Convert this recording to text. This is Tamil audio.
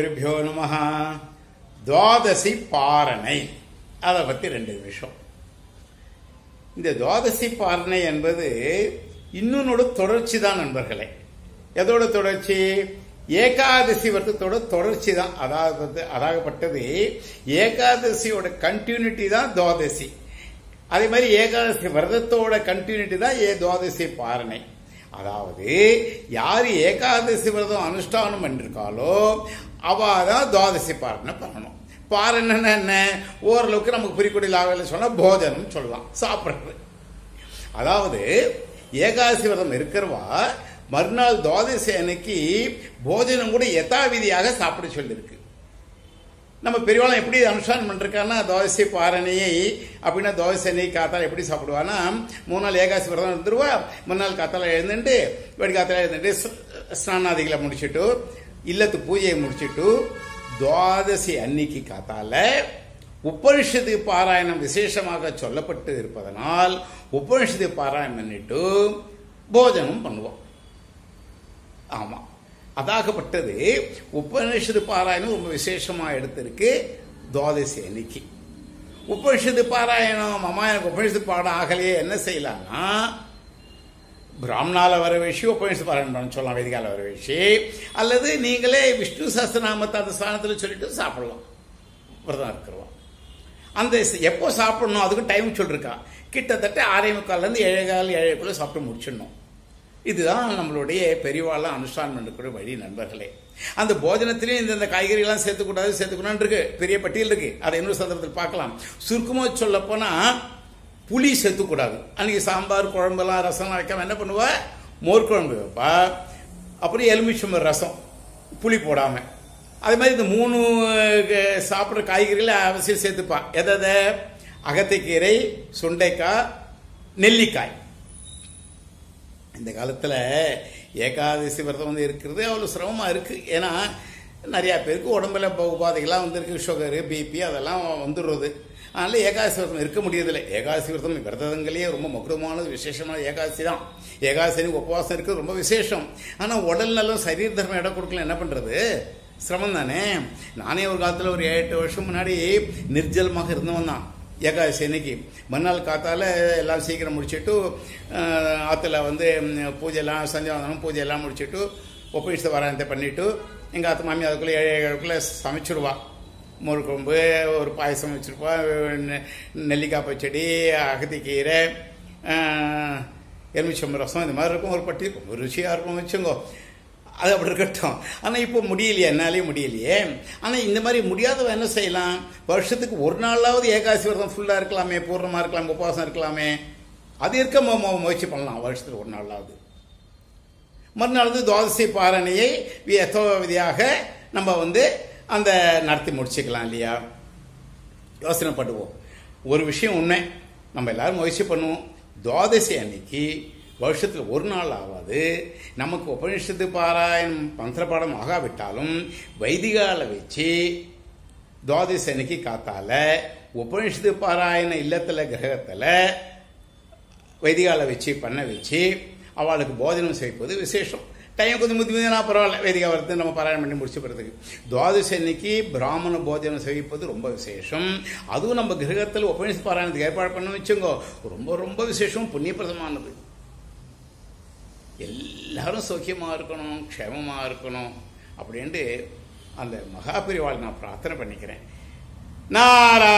குருபியோ நம துவாதசி பாரணை. அதை பற்றி ரெண்டு நிமிஷம் இந்த துவாதசி பாரணை என்பது இன்னொன்னோட தொடர்ச்சி தான் நண்பர்களே. எதோட தொடர்ச்சி? ஏகாதசி வருத்தத்தோட தொடர்ச்சி தான். அதாவது அதாகப்பட்டது ஏகாதசியோட கண்டினியூட்டி தான் துவாதசி. அதே மாதிரி ஏகாதசி விரதத்தோட கண்டினியூட்டி தான் ஏ துவாதசி பாரணை. அதாவது யார் ஏகாதசி விரதம் அனுஷ்டானம் பண்ணிருக்காளோ அவ தான் துவாதசி பாரணை பண்ணணும். பாரணன்னா என்ன? ஓரளவுக்கு நமக்கு புரியக்கூடிய லாவையில் சொன்னால் போஜனம் சொல்லலாம். சாப்பிட்றது. அதாவது ஏகாதசி விரதம் இருக்கிறவா மறுநாள் துவாதசி அன்னைக்கு போஜனம் கூட யதாவிதியாக சாப்பிட சொல்லியிருக்கு. நம்ம பெரியவாளம் எப்படி அனுஷ்டானம் பண்ணிருக்கான்னா தோசை பாரணியை அப்படின்னா தோசை அன்னைக்கு காத்தால எப்படி சாப்பிடுவான்னா மூணு நாள் ஏகாசி விரதம் இருந்துருவா மூணு நாள் காத்தால எழுந்துட்டு வெடி காத்தால எழுந்துட்டு ஸ்நானாதிகளை முடிச்சுட்டு இல்லத்து பூஜையை முடிச்சுட்டு துவாதசி அன்னைக்கு காத்தால உபனிஷத்து பாராயணம் விசேஷமாக சொல்லப்பட்டு இருப்பதனால் உபனிஷத்து பாராயணம் பண்ணிட்டு போஜனம் பண்ணுவோம். ஆமாம் அதாகப்பட்டது. உபனிஷத்து பாராயணம் ரொம்ப விசேஷமாக எடுத்திருக்கு. துவாதசி அன்னைக்கு. உபனிஷத்து பாராயணம் அம்மா எனக்கு உபனிஷத்து பாடம் ஆகலையே என்ன செய்யலாம்னா பிராமணால வர விஷயம் உபனிஷத்து பாராயணம் சொல்லலாம் வேதிகால வர விஷயம் அல்லது நீங்களே விஷ்ணு சஸ்திரநாமத்தை அந்த ஸ்தானத்தில் சொல்லிட்டு சாப்பிடலாம். விரதம் இருக்கிறோம். அந்த எப்போ சாப்பிடணும் அதுக்கு டைம் சொல்லிருக்கா. கிட்டத்தட்ட ஆறே முக்கால்லேருந்து ஏழே கால் ஏழைக்குள்ளே சாப்பிட்டு முடிச்சிடணும். இதுதான் நம்மளுடைய பெரியவாள அனுஷ்டானம் பண்ணக்கூடிய வழி நண்பர்களே. அந்த போஜனத்திலையும் இந்த காய்கறிகள்லாம் சேர்த்துக்கூடாது சேர்த்துக்கணும்னு இருக்கு பெரிய பட்டியல் இருக்கு. அதை இன்னொரு சந்தர்ப்பத்தில் பார்க்கலாம். சுருக்கமாக சொல்ல போனா புளி சேர்த்துக்கூடாது. அன்னைக்கு சாம்பார் குழம்பெல்லாம் ரசம்லாம் வைக்காம என்ன பண்ணுவா? மோர் குழம்பு வைப்பா. அப்புறம் எலுமிச்சம்பர் ரசம். புளி போடாம. அதே மாதிரி இந்த மூணு சாப்பிட்ற காய்கறிகளை அவசியம் சேர்த்துப்பா. எதை அகத்தைக்கீரை சுண்டைக்காய் நெல்லிக்காய். இந்த காலத்தில் ஏகாதசி விரதம் வந்து இருக்கிறது அவ்வளோ சிரமமாக இருக்குது ஏன்னா நிறையா பேருக்கு உடம்புல உபாதைகள்லாம் வந்துருக்கு சுகரு பிபி அதெல்லாம் வந்துடுறது. அதனால் ஏகாதசி விரதம் இருக்க முடியதில்லை ஏகாதசி விரதம் விரதங்களே ரொம்ப மகுடமானது விசேஷமான ஏகாதசி தான். ஏகாதசி உபவாசம் இருக்கிறது ரொம்ப விசேஷம். ஆனால் உடல் நலம் சரீர தர்மம் இடம் கொடுக்கல என்ன பண்ணுறது சிரமம் தானே. நானே ஒரு காலத்தில் ஒரு எட்டு வருஷம் முன்னாடி நிர்ஜலமாக இருந்தவன் தான். ஏகாதசி அன்னைக்கு. மறுநாள் காத்தால எல்லாம் சீக்கிரம் முடிச்சுட்டு ஆற்றுல வந்து பூஜைலாம் சந்தியாவந்தனம் பூஜையெல்லாம் முடிச்சுட்டு ஒப்பிட்டு வராயத்தை பண்ணிவிட்டு எங்கள் அத்தை மாமி அதுக்குள்ளே ஏழு ஏழுக்குள்ளே சமைச்சிருவா. மோர் குழம்பு ஒரு பாயசம் வச்சுருப்பா நெல்லிக்காய் பச்சடி அகத்திக்கீரை எலுமிச்சம்பு ரசம் இந்த மாதிரி இருக்கும் ஒரு பட்டி ருசியாக ருச்சியாக இருக்கும் வச்சுங்கோ. அது அப்படி இருக்கட்டும். ஆனால் இப்போ முடியலையே என்னாலே முடியலையே. ஆனால் இந்த மாதிரி முடியாதவன் என்ன செய்யலாம்? வருஷத்துக்கு ஒரு நாளாவது ஏகாசி விரதம் ஃபுல்லாக இருக்கலாமே பூர்ணமாக இருக்கலாம் உபவாசம் இருக்கலாமே. அது இருக்க முயற்சி பண்ணலாம் வருஷத்துக்கு ஒரு நாளாவது. மறுநாள் வந்து துவாதசி பாரணையை எத்தோ விதியாக நம்ம வந்து அந்த நடத்தி முடிச்சுக்கலாம் இல்லையா? யோசனை பண்ணுவோம். ஒரு விஷயம் உண்மை. நம்ம எல்லாரும் முயற்சி பண்ணுவோம். துவாதசி அன்னைக்கு வருஷத்தில் ஒரு நாள் ஆகாது நமக்கு உபனிஷத்து பாராயணம் மந்திர பாடம் ஆகாவிட்டாலும் வைதிகால வச்சு துவாதசி அன்னைக்கு காத்தால உபனிஷத்து பாராயண இல்லத்தில் கிரகத்தில் வைதிகால வச்சு பண்ண வச்சு அவளுக்கு போஜனம் செய்வது விசேஷம். டைம் கொஞ்சம் முத்தி முந்தினா பரவாயில்ல வேதிகா வரது நம்ம பாராயணம் பண்ணி முடிச்சு போகிறதுக்கு துவாதசி அன்னைக்கு பிராமண போஜனம் செய்வது ரொம்ப விசேஷம். அதுவும் நம்ம கிரகத்தில் உபநிஷ பாராயணத்துக்கு ஏற்பாடு பண்ண வச்சுங்கோ ரொம்ப ரொம்ப விசேஷம் புண்ணியப்பிரதமானது. எல்லாரும் சௌக்கியமாக இருக்கணும் க்ஷேமமாக இருக்கணும் அப்படின்ட்டு அந்த மகாபிரிவால் நான் பிரார்த்தனை பண்ணிக்கிறேன். நாரா